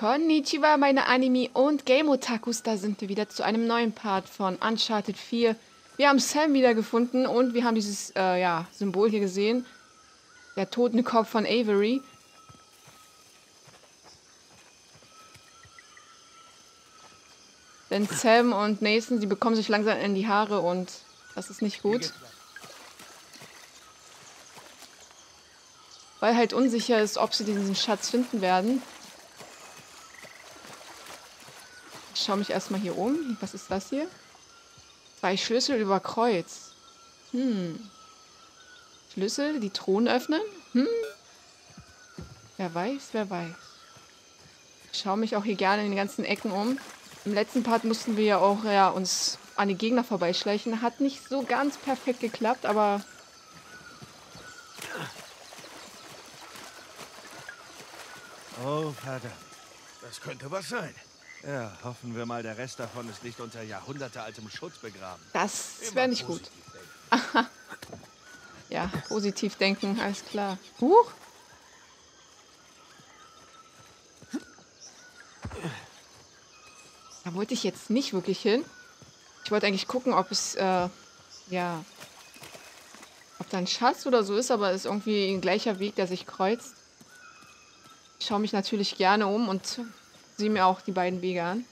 Konnichiwa, meine Anime- und Game-Otakus. Da sind wir wieder zu einem neuen Part von Uncharted 4. Wir haben Sam wiedergefunden und wir haben dieses äh, ja, Symbol hier gesehen. Der toten Kopf von Avery. Denn Sam und Nathan, die bekommen sich langsam in die Haare und das ist nicht gut. Weil halt unsicher ist, ob sie diesen Schatz finden werden. Ich schaue mich erstmal hier um. Was ist das hier? Zwei Schlüssel über Kreuz. Hm. Schlüssel, die Thron öffnen? Hm. Wer weiß, wer weiß. Ich schaue mich auch hier gerne in den ganzen Ecken um. Im letzten Part mussten wir ja auch ja, uns an die Gegner vorbeischleichen. Hat nicht so ganz perfekt geklappt, aber... Oh, verdammt. Das könnte was sein. Ja, hoffen wir mal, der Rest davon ist nicht unter jahrhundertealtem Schutt begraben. Das wäre nicht gut. Ja, positiv denken, alles klar. Huch! Da wollte ich jetzt nicht wirklich hin. Ich wollte eigentlich gucken, ob es, äh, ja, ob da ein Schatz oder so ist, aber es ist irgendwie ein gleicher Weg, der sich kreuzt. Ich schaue mich natürlich gerne um und sehe mir auch die beiden Wege an.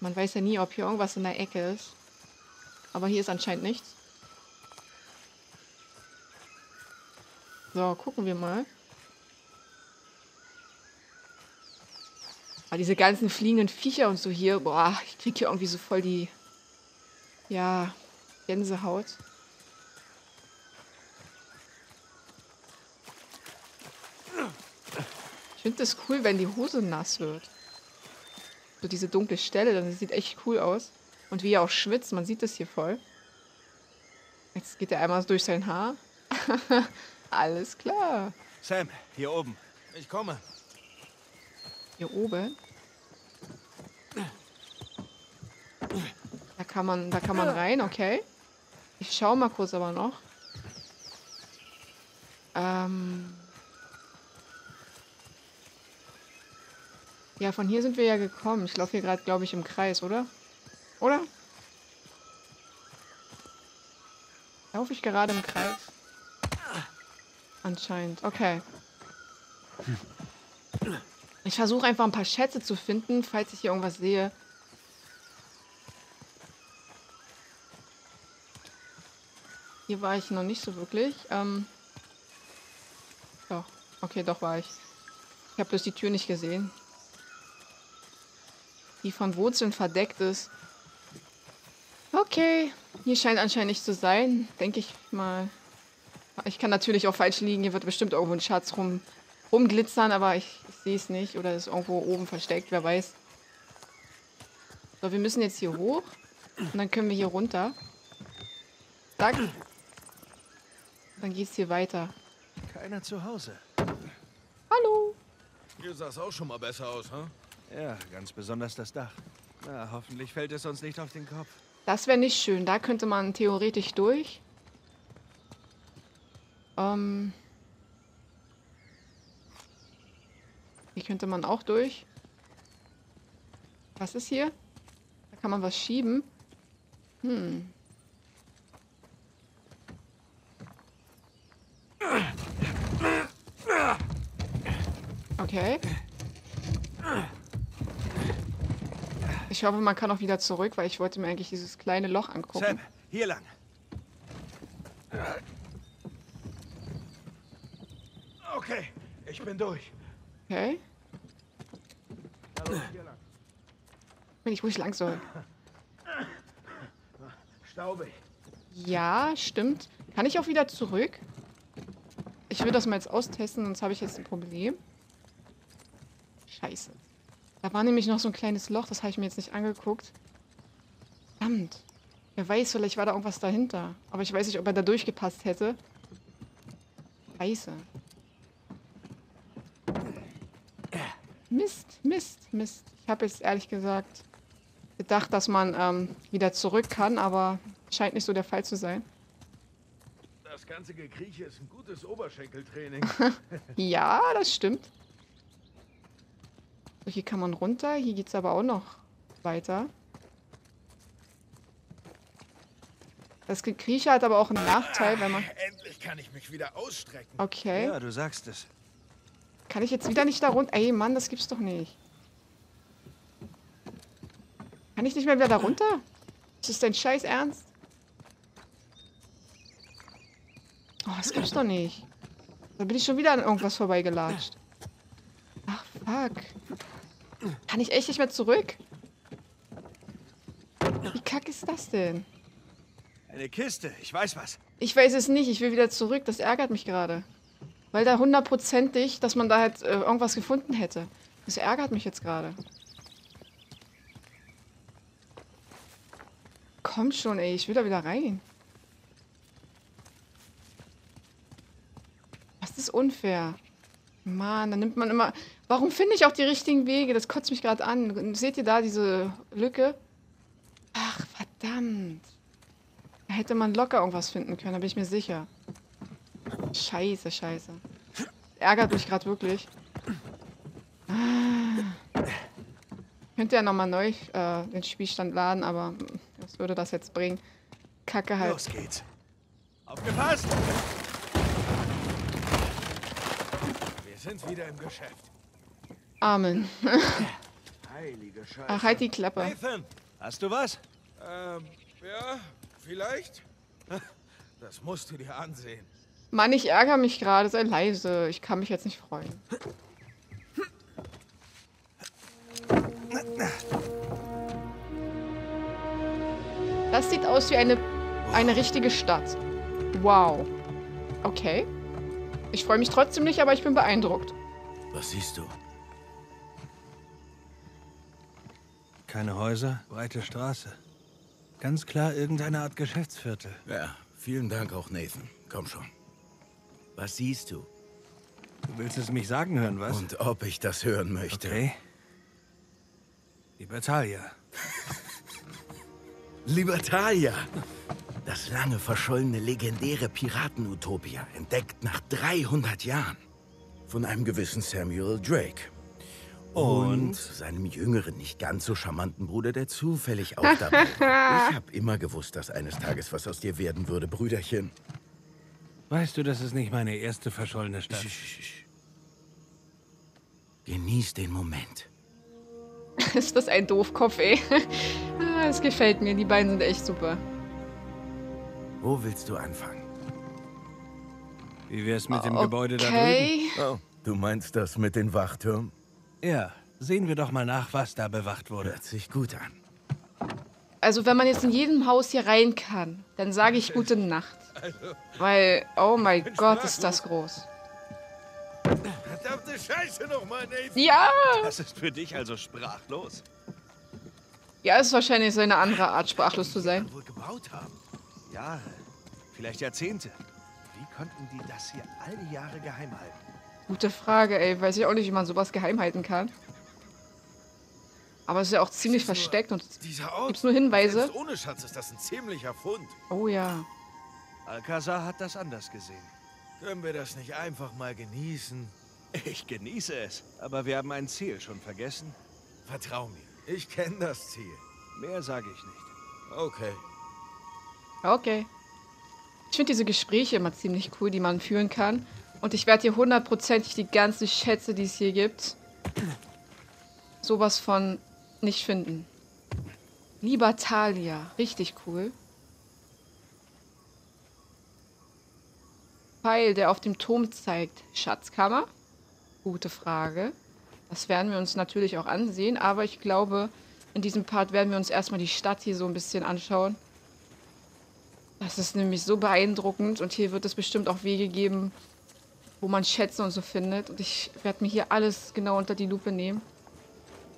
Man weiß ja nie, ob hier irgendwas in der Ecke ist. Aber hier ist anscheinend nichts. So, gucken wir mal. Aber diese ganzen fliegenden Viecher und so hier, boah, ich krieg hier irgendwie so voll die, ja, Gänsehaut. Finde das cool, wenn die Hose nass wird. So diese dunkle Stelle, das sieht echt cool aus. Und wie er auch schwitzt, man sieht das hier voll. Jetzt geht er einmal durch sein Haar. Alles klar. Sam, hier oben. Ich komme. Hier oben. Da kann man, da kann man rein, okay. Ich schaue mal kurz aber noch. Ähm. Ja, von hier sind wir ja gekommen. Ich laufe hier gerade, glaube ich, im Kreis, oder? Oder? Laufe ich gerade im Kreis? Anscheinend. Okay. Ich versuche einfach ein paar Schätze zu finden, falls ich hier irgendwas sehe. Hier war ich noch nicht so wirklich. Ähm doch. Okay, doch war ich. Ich habe bloß die Tür nicht gesehen. Die von Wurzeln verdeckt ist. Okay. Hier scheint anscheinend nicht zu sein. Denke ich mal. Ich kann natürlich auch falsch liegen. Hier wird bestimmt irgendwo ein Schatz rum, rumglitzern, aber ich, ich sehe es nicht. Oder ist irgendwo oben versteckt, wer weiß. So, wir müssen jetzt hier hoch. Und dann können wir hier runter. Zack. Dann geht's hier weiter. Keiner zu Hause. Hallo. Hier sah es auch schon mal besser aus, hm? Ja, ganz besonders das Dach. Na, hoffentlich fällt es uns nicht auf den Kopf. Das wäre nicht schön. Da könnte man theoretisch durch. Ähm. Hier könnte man auch durch. Was ist hier? Da kann man was schieben. Hm. Okay. Ich hoffe, man kann auch wieder zurück, weil ich wollte mir eigentlich dieses kleine Loch angucken. Sam, hier lang. Okay, ich bin durch. Okay. Bin ich, wo ich lang soll. Staubig. Ja, stimmt. Kann ich auch wieder zurück? Ich will das mal jetzt austesten, sonst habe ich jetzt ein Problem. Scheiße. Da war nämlich noch so ein kleines Loch, das habe ich mir jetzt nicht angeguckt. Verdammt. Wer weiß, vielleicht war da irgendwas dahinter. Aber ich weiß nicht, ob er da durchgepasst hätte. Scheiße. Mist, Mist, Mist. Ich habe jetzt ehrlich gesagt gedacht, dass man ähm, wieder zurück kann, aber scheint nicht so der Fall zu sein. Das ganze Gekrieche ist ein gutes Oberschenkeltraining. Ja, das stimmt. So, hier kann man runter. Hier geht's aber auch noch weiter. Das Gekrieche hat aber auch einen Nachteil, wenn man... Endlich kann ich mich wieder ausstrecken. Okay. Ja, du sagst es. Kann ich jetzt wieder nicht da runter? Ey, Mann, das gibt's doch nicht. Kann ich nicht mehr wieder da runter? Ist das dein Scheiß Ernst? Oh, das gibt's doch nicht. Da bin ich schon wieder an irgendwas vorbeigelatscht. Ach, fuck. Kann ich echt nicht mehr zurück? Wie kack ist das denn? Eine Kiste, ich weiß was. Ich weiß es nicht. Ich will wieder zurück. Das ärgert mich gerade. Weil da hundertprozentig, dass man da halt äh, irgendwas gefunden hätte. Das ärgert mich jetzt gerade. Kommt schon, ey. Ich will da wieder rein. Das ist unfair. Mann, dann nimmt man immer... Warum finde ich auch die richtigen Wege? Das kotzt mich gerade an. Seht ihr da diese Lücke? Ach, verdammt. Da hätte man locker irgendwas finden können, da bin ich mir sicher. Scheiße, scheiße. Ärgert mich gerade wirklich. Ah. Könnt ja nochmal neu äh, den Spielstand laden, aber was würde das jetzt bringen? Kacke halt. Los geht's. Aufgepasst! Wir sind wieder im Geschäft. Amen. Heilige Scheiße. Ach, halt die Klappe. Nathan! Hast du was? Ähm, ja, vielleicht? Das musst du dir ansehen. Mann, ich ärgere mich gerade. Sei leise. Ich kann mich jetzt nicht freuen. Das sieht aus wie eine, eine richtige Stadt. Wow. Okay. Ich freue mich trotzdem nicht, aber ich bin beeindruckt. Was siehst du? Keine Häuser, breite Straße. Ganz klar irgendeine Art Geschäftsviertel. Ja, vielen Dank auch, Nathan. Komm schon. Was siehst du? Du willst es mich sagen hören, was? Und ob ich das hören möchte? okay. Libertalia. Libertalia! Das lange verschollene legendäre Piraten-Utopia, entdeckt nach 300 Jahren. Von einem gewissen Samuel Drake. Und, seinem jüngeren, nicht ganz so charmanten Bruder, der zufällig auch dabei war. Ich habe immer gewusst, dass eines Tages was aus dir werden würde, Brüderchen. Weißt du, das ist nicht meine erste verschollene Stadt. Sch- Genieß den Moment. Ist das ein Doofkopf, ey? ah, es gefällt mir. Die beiden sind echt super. Wo willst du anfangen? Wie wär's mit dem Gebäude da drüben? Okay. Oh, du meinst das mit den Wachtürmen? Ja, sehen wir doch mal nach, was da bewacht wurde. Hört sich gut an. Also, wenn man jetzt in jedem Haus hier rein kann, dann sage ich gute Nacht. Weil, oh mein Gott, ist das groß. Verdammte Scheiße nochmal, Nathan! Ja! Das ist für dich also sprachlos. Ja, ist wahrscheinlich so eine andere Art, sprachlos zu sein. Wohl gebaut haben. Jahre, vielleicht Jahrzehnte. Wie konnten die das hier all die Jahre geheim halten? Gute Frage, ey. Weiß ich auch nicht, wie man sowas geheim halten kann. Aber es ist ja auch ziemlich versteckt und Ort. gibt's nur Hinweise. Ohne Schatz ist das ein ziemlicher Fund. Oh ja. Alcazar hat das anders gesehen. Können wir das nicht einfach mal genießen? Ich genieße es. Aber wir haben ein Ziel schon vergessen. Vertrau mir. Ich kenne das Ziel. Mehr sage ich nicht. Okay. Okay. Ich finde diese Gespräche immer ziemlich cool, die man führen kann. Und ich werde hier hundertprozentig die ganzen Schätze, die es hier gibt, sowas von nicht finden. Lieber Talia. Richtig cool. Pfeil, der auf dem Turm zeigt. Schatzkammer? Gute Frage. Das werden wir uns natürlich auch ansehen, aber ich glaube, in diesem Part werden wir uns erstmal die Stadt hier so ein bisschen anschauen. Das ist nämlich so beeindruckend und hier wird es bestimmt auch Wege geben, wo man Schätze und so findet. Und ich werde mir hier alles genau unter die Lupe nehmen.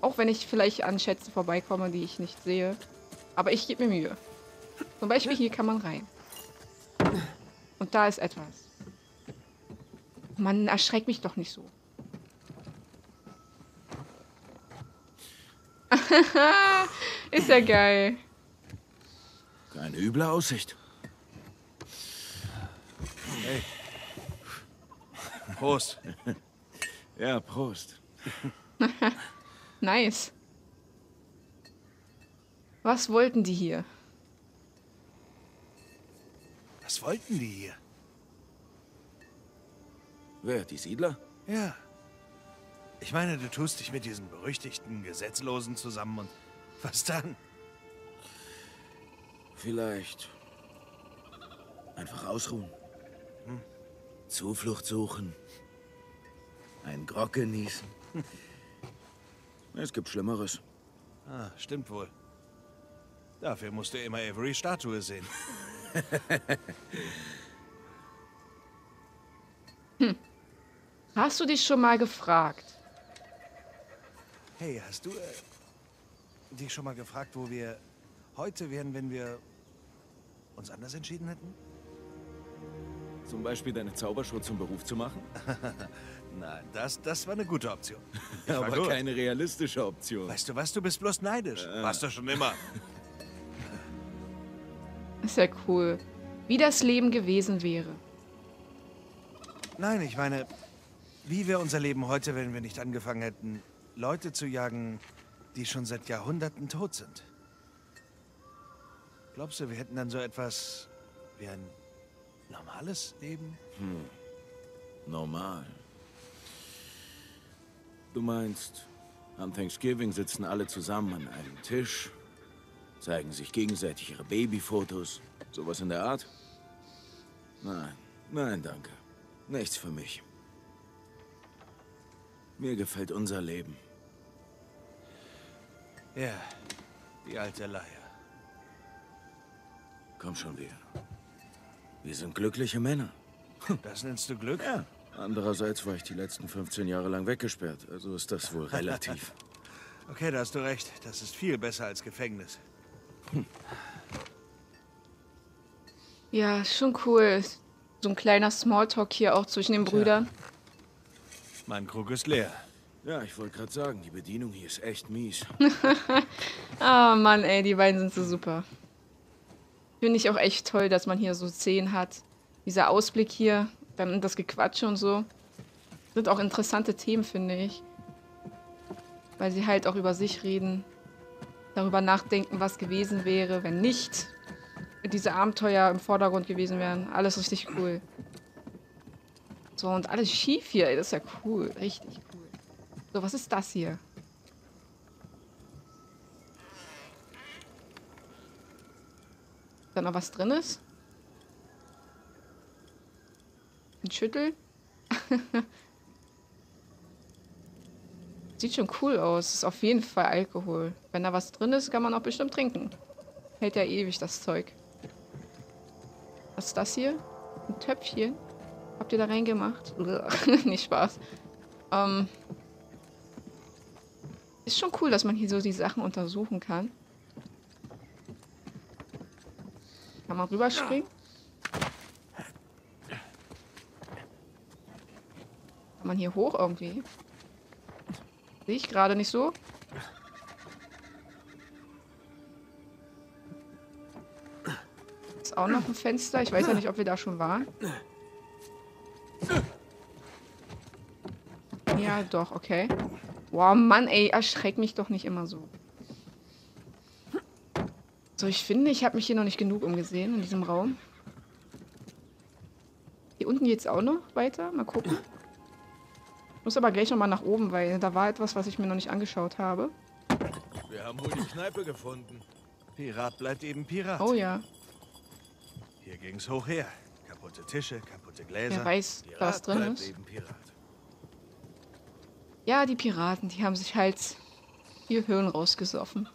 Auch wenn ich vielleicht an Schätzen vorbeikomme, die ich nicht sehe. Aber ich gebe mir Mühe. Zum Beispiel hier kann man rein. Und da ist etwas. Mann, erschreck mich doch nicht so. ist ja geil. Keine üble Aussicht. Prost. Ja, Prost. nice. Was wollten die hier? Was wollten die hier? Wer, die Siedler? Ja. Ich meine, du tust dich mit diesen berüchtigten Gesetzlosen zusammen und was dann? Vielleicht einfach ausruhen. Zuflucht suchen. Einen Grog genießen. Es gibt Schlimmeres. Ah, stimmt wohl. Dafür musst du immer Avery Statue sehen. hm. Hast du dich schon mal gefragt? Hey, hast du äh, dich schon mal gefragt, wo wir heute wären, wenn wir uns anders entschieden hätten? Zum Beispiel deine Zaubershow zum Beruf zu machen? Nein, das, das war eine gute Option. Aber gut. keine realistische Option. Weißt du was, du bist bloß neidisch. Äh. Warst du schon immer. Ist ja cool. Wie das Leben gewesen wäre. Nein, ich meine, wie wäre unser Leben heute, wenn wir nicht angefangen hätten, Leute zu jagen, die schon seit Jahrhunderten tot sind? Glaubst du, wir hätten dann so etwas wie ein normales Leben? Hm. Normal. Du meinst, am Thanksgiving sitzen alle zusammen an einem Tisch, zeigen sich gegenseitig ihre Babyfotos, sowas in der Art? Nein, nein, danke. Nichts für mich. Mir gefällt unser Leben. Ja, die alte Leier. Komm schon wieder. Wir sind glückliche Männer. Das nennst du Glück? Ja. Andererseits war ich die letzten 15 Jahre lang weggesperrt, also ist das wohl relativ. okay, da hast du recht. Das ist viel besser als Gefängnis. Hm. Ja, schon cool. So ein kleiner Smalltalk hier auch zwischen den Brüdern. Mein Krug ist leer. Ja, ich wollte gerade sagen, die Bedienung hier ist echt mies. oh Mann, ey, die beiden sind so super. Finde ich auch echt toll, dass man hier so Szenen hat. Dieser Ausblick hier, dann das Gequatsche und so. Sind auch interessante Themen, finde ich. Weil sie halt auch über sich reden. Darüber nachdenken, was gewesen wäre, wenn nicht diese Abenteuer im Vordergrund gewesen wären. Alles richtig cool. So, und alles schief hier. Das ist ja cool. Richtig cool. So, was ist das hier? Da noch was drin ist? Ein Schüttel? Sieht schon cool aus. Ist auf jeden Fall Alkohol. Wenn da was drin ist, kann man auch bestimmt trinken. Hält ja ewig das Zeug. Was ist das hier? Ein Töpfchen? Habt ihr da reingemacht? Nicht Spaß. Ähm ist schon cool, dass man hier so die Sachen untersuchen kann. Kann man rüberspringen? Kann man hier hoch irgendwie? Sehe ich gerade nicht so. Ist auch noch ein Fenster. Ich weiß ja nicht, ob wir da schon waren. Ja, doch, okay. Boah, Mann, ey, erschreck mich doch nicht immer so. So, ich finde, ich habe mich hier noch nicht genug umgesehen in diesem Raum. Hier unten geht es auch noch weiter. Mal gucken. Muss aber gleich nochmal nach oben, weil da war etwas, was ich mir noch nicht angeschaut habe. Wir haben wohl die Kneipe gefunden. Pirat bleibt eben Pirat. Oh ja. Hier ging's hoch her. Kaputte Tische, kaputte Gläser. Wer weiß, Pirat was drin ist. Ja, die Piraten, die haben sich halt ihr Hirn rausgesoffen.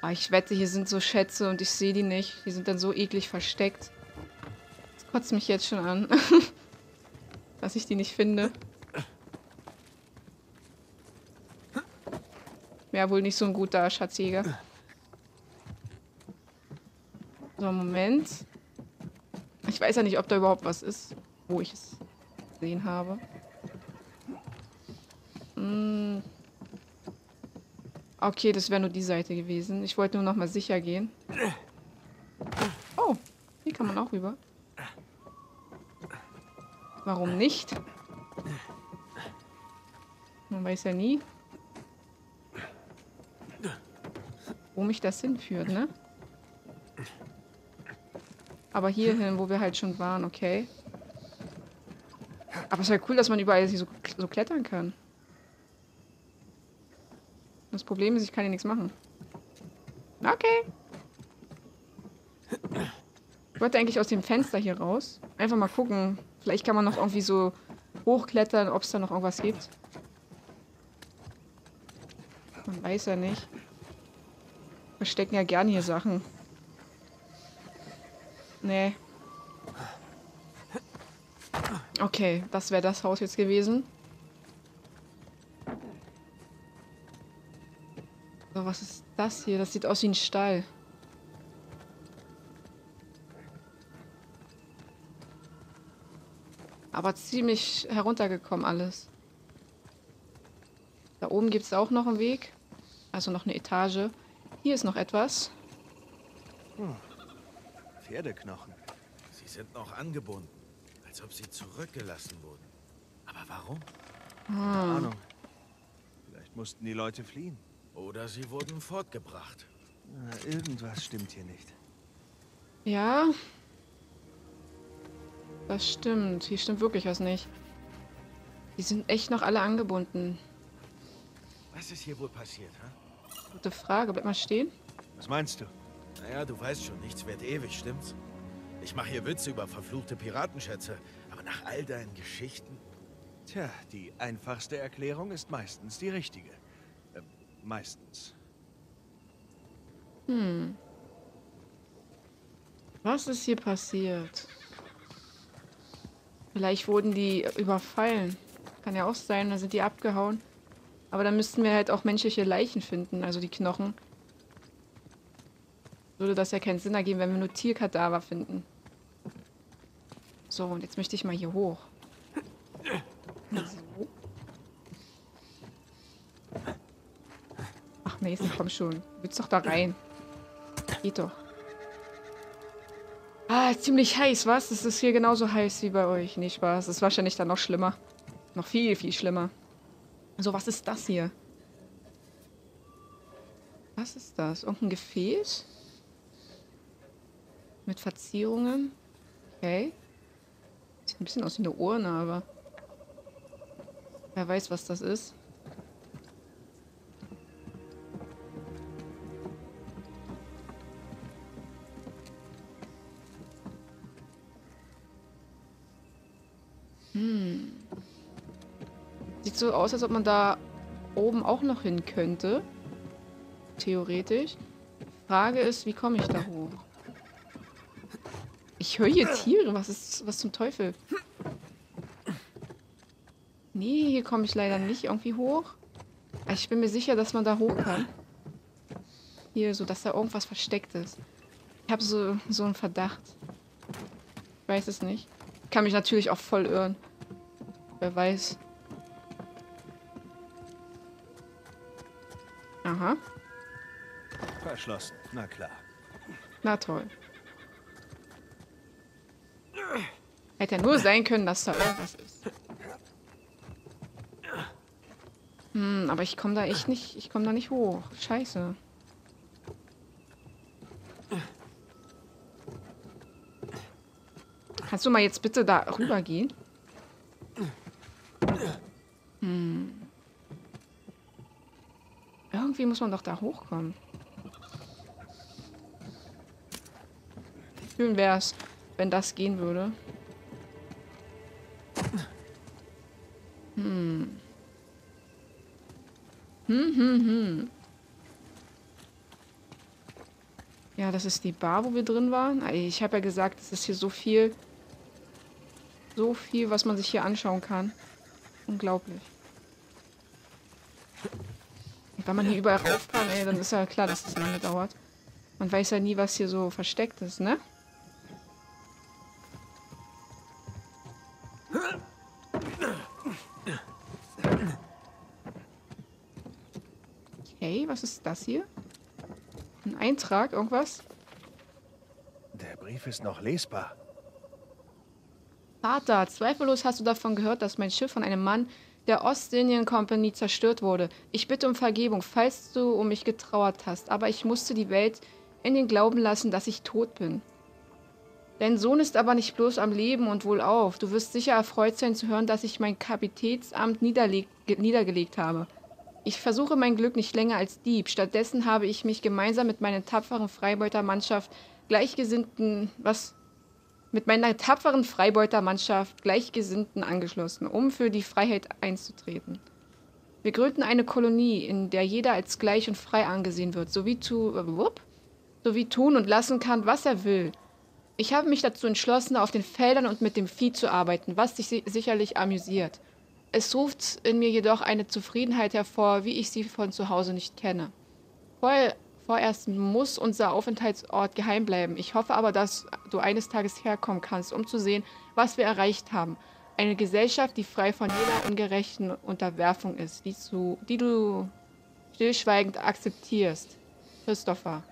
Aber ich wette, hier sind so Schätze und ich sehe die nicht. Die sind dann so eklig versteckt. Das kotzt mich jetzt schon an. Dass ich die nicht finde. Wäre wohl nicht so ein guter Schatzjäger. So, Moment. Ich weiß ja nicht, ob da überhaupt was ist, wo ich es gesehen habe. Hm. Okay, das wäre nur die Seite gewesen. Ich wollte nur noch mal sicher gehen. Oh, hier kann man auch rüber. Warum nicht? Man weiß ja nie, wo mich das hinführt, ne? Aber hierhin, wo wir halt schon waren, okay. Aber es ist ja cool, dass man überall so, so klettern kann. Problem ist, ich kann hier nichts machen. Okay. Ich wollte eigentlich aus dem Fenster hier raus. Einfach mal gucken. Vielleicht kann man noch irgendwie so hochklettern, ob es da noch irgendwas gibt. Man weiß ja nicht. Verstecken ja gerne hier Sachen. Nee. Okay, das wäre das Haus jetzt gewesen. Was ist das hier? Das sieht aus wie ein Stall. Aber ziemlich heruntergekommen alles. Da oben gibt es auch noch einen Weg. Also noch eine Etage. Hier ist noch etwas. Pferdeknochen. Sie sind noch angebunden, als ob sie zurückgelassen wurden. Aber warum? Keine Ahnung. Vielleicht mussten die Leute fliehen. Oder sie wurden fortgebracht. Na, irgendwas stimmt hier nicht. Ja. Das stimmt. Hier stimmt wirklich was nicht. Die sind echt noch alle angebunden. Was ist hier wohl passiert, hä? Gute Frage. Bleib mal stehen. Was meinst du? Naja, du weißt schon, nichts wird ewig, stimmt's? Ich mache hier Witze über verfluchte Piratenschätze, aber nach all deinen Geschichten... Tja, die einfachste Erklärung ist meistens die richtige. Meistens. Hm. Was ist hier passiert? Vielleicht wurden die überfallen. Kann ja auch sein, dann sind die abgehauen. Aber dann müssten wir halt auch menschliche Leichen finden, also die Knochen. Würde das ja keinen Sinn ergeben, wenn wir nur Tierkadaver finden. So, und jetzt möchte ich mal hier hoch. Mason, komm schon. Willst doch da rein. Geht doch. Ah, ziemlich heiß, was? Es ist hier genauso heiß wie bei euch. Nee, Spaß. Das ist wahrscheinlich dann noch schlimmer. Noch viel, viel schlimmer. So, was ist das hier? Was ist das? Irgendein Gefäß? Mit Verzierungen? Okay. Sieht ein bisschen aus wie eine Urne, aber... Wer weiß, was das ist. So aus, als ob man da oben auch noch hin könnte. Theoretisch. Frage ist, wie komme ich da hoch? Ich höre hier Tiere. Was ist, was zum Teufel? Nee, hier komme ich leider nicht irgendwie hoch. Ich bin mir sicher, dass man da hoch kann. Hier, so, dass da irgendwas versteckt ist. Ich habe so, so einen Verdacht. Ich weiß es nicht. Ich kann mich natürlich auch voll irren. Wer weiß. Aha. Verschlossen. Na klar. Na toll. Hätte ja nur sein können, dass da irgendwas ist. Hm, aber ich komme da echt nicht, ich komme da nicht hoch. Scheiße. Kannst du mal jetzt bitte da rüber gehen? Hm. Irgendwie muss man doch da hochkommen. Schön wär's, wenn das gehen würde. Hm. Hm, hm, hm. Ja, das ist die Bar, wo wir drin waren. Ah, Ich habe ja gesagt, es ist hier so viel, so viel, was man sich hier anschauen kann. Unglaublich. Wenn man hier überall rauf kann, ey, dann ist ja klar, dass das lange dauert. Man weiß ja nie, was hier so versteckt ist, ne? Okay, was ist das hier? Ein Eintrag, irgendwas? Der Brief ist noch lesbar. Vater, zweifellos hast du davon gehört, dass mein Schiff von einem Mann, der Ostindien Company zerstört wurde. Ich bitte um Vergebung, falls du um mich getrauert hast, aber ich musste die Welt in den Glauben lassen, dass ich tot bin. Dein Sohn ist aber nicht bloß am Leben und wohlauf. Du wirst sicher erfreut sein zu hören, dass ich mein Kapitänsamt niedergelegt habe. Ich versuche mein Glück nicht länger als Dieb. Stattdessen habe ich mich gemeinsam mit meiner tapferen Freibeutermannschaft Gleichgesinnten, was? Mit meiner tapferen Freibeutermannschaft Gleichgesinnten angeschlossen, um für die Freiheit einzutreten. Wir gründen eine Kolonie, in der jeder als gleich und frei angesehen wird, sowie, tu, äh, sowie tun und lassen kann, was er will. Ich habe mich dazu entschlossen, auf den Feldern und mit dem Vieh zu arbeiten, was dich sicherlich amüsiert. Es ruft in mir jedoch eine Zufriedenheit hervor, wie ich sie von zu Hause nicht kenne. Vorher, vorerst muss unser Aufenthaltsort geheim bleiben. Ich hoffe aber, dass du eines Tages herkommen kannst, um zu sehen, was wir erreicht haben. Eine Gesellschaft, die frei von jeder ungerechten Unterwerfung ist, die, zu, die du stillschweigend akzeptierst. Christopher.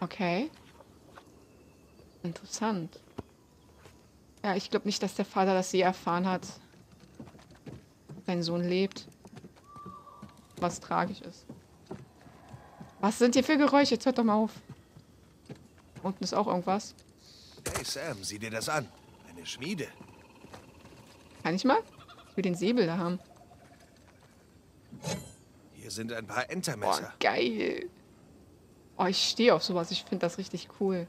Okay. Interessant. Ja, ich glaube nicht, dass der Vater das je erfahren hat. Sein Sohn lebt. Was tragisch ist. Was sind hier für Geräusche? Jetzt hört doch mal auf. Unten ist auch irgendwas. Hey Sam, sieh dir das an. Eine Schmiede. Kann ich mal? Ich will den Säbel da haben. Hier sind ein paar Entermesser. Oh, geil. Oh, ich stehe auf sowas. Ich finde das richtig cool.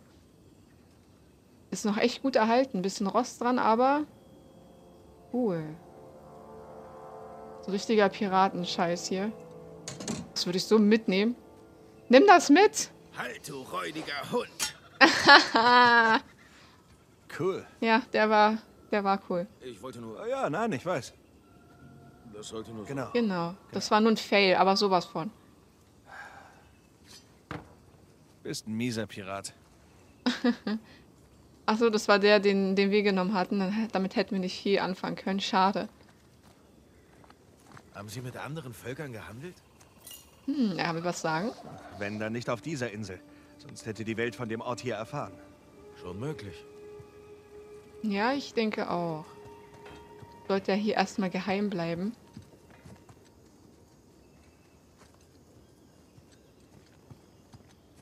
Ist noch echt gut erhalten. Bisschen Rost dran, aber cool. So richtiger Piratenscheiß hier. Das würde ich so mitnehmen. Nimm das mit! Halt, du räudiger Hund! cool. Ja, der war, der war cool. Ich wollte nur... Oh ja, nein, ich weiß. Das sollte nur... Genau. Genau. Das war nur ein Fail, aber sowas von. Bist ein mieser Pirat. Achso, das war der, den, den wir genommen hatten. Damit hätten wir nicht viel anfangen können. Schade. Haben Sie mit anderen Völkern gehandelt? Hm, er will was sagen. Wenn dann nicht auf dieser Insel. Sonst hätte die Welt von dem Ort hier erfahren. Schon möglich. Ja, ich denke auch. Sollte er hier erstmal geheim bleiben.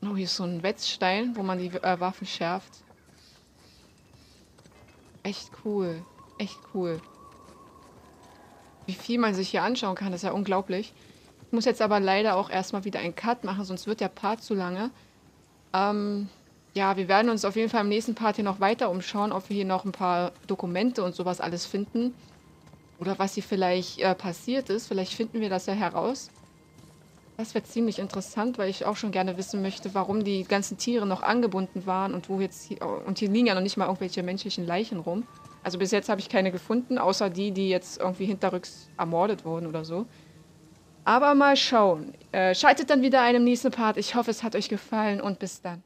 Oh, hier ist so ein Wetzstein, wo man die äh, Waffen schärft. Echt cool. Echt cool. Wie viel man sich hier anschauen kann, ist ja unglaublich. Ich muss jetzt aber leider auch erstmal wieder einen Cut machen, sonst wird der Part zu lange. Ähm, ja, wir werden uns auf jeden Fall im nächsten Part hier noch weiter umschauen, ob wir hier noch ein paar Dokumente und sowas alles finden. Oder was hier vielleicht äh, passiert ist. Vielleicht finden wir das ja heraus. Das wäre ziemlich interessant, weil ich auch schon gerne wissen möchte, warum die ganzen Tiere noch angebunden waren und wo jetzt hier, und hier liegen ja noch nicht mal irgendwelche menschlichen Leichen rum. Also bis jetzt habe ich keine gefunden, außer die, die jetzt irgendwie hinterrücks ermordet wurden oder so. Aber mal schauen. Äh, schaltet dann wieder einen nächsten Part. Ich hoffe, es hat euch gefallen und bis dann.